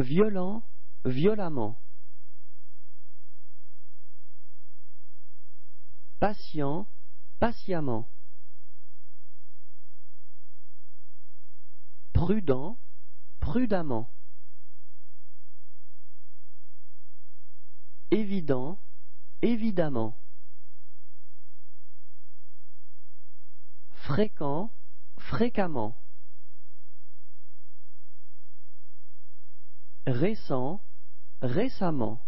violent, violemment. Patient, patiemment. Prudent, prudemment. Évident, évidemment. Fréquent, fréquemment. Récent, récemment.